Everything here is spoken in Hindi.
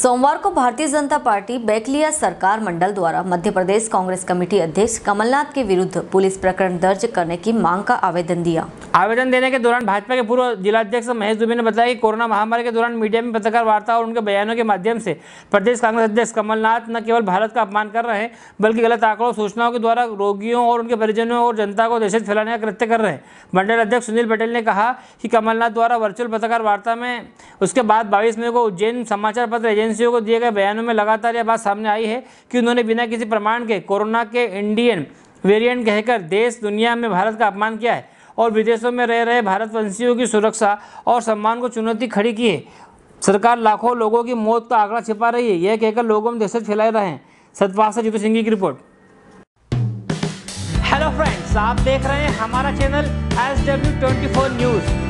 सोमवार को भारतीय जनता पार्टी बैकलिया सरकार मंडल द्वारा मध्य प्रदेश कांग्रेस कमेटी अध्यक्ष कमलनाथ के विरुद्ध पुलिस प्रकरण दर्ज करने की मांग का आवेदन दिया। आवेदन देने के दौरान भाजपा के पूर्व जिलाध्यक्ष महेश दुबे ने बताया कि कोरोना महामारी के दौरान मीडिया में पत्रकार वार्ता और उनके बयानों के माध्यम से प्रदेश कांग्रेस अध्यक्ष कमलनाथ न केवल भारत का अपमान कर रहे हैं, बल्कि गलत आंकड़ों सूचनाओं के द्वारा रोगियों और उनके परिजनों और जनता को दहशत फैलाने का कृत्य कर रहे हैं। मंडल अध्यक्ष सुनील पटेल ने कहा कि कमलनाथ द्वारा वर्चुअल पत्रकार वार्ता में उसके बाद बाईस मई को उज्जैन समाचार पत्र एजेंसियों को दिए गए बयानों में लगातार यह बात सामने आई है कि उन्होंने बिना किसी प्रमाण के कोरोना के इंडियन वेरिएंट कहकर देश, दुनिया में भारत का अपमान किया है और विदेशों में रह रहे भारतवंशियों की सुरक्षा और सम्मान को चुनौती खड़ी की है। सरकार लाखों लोगों की मौत का आंकड़ा छिपा रही है, यह कहकर लोगों में दहशत फैलाए रहे हैं। सतपाल से सिंह की रिपोर्ट। हेलो फ्रेंड्स आप देख रहे हैं हमारा channel S W twenty four news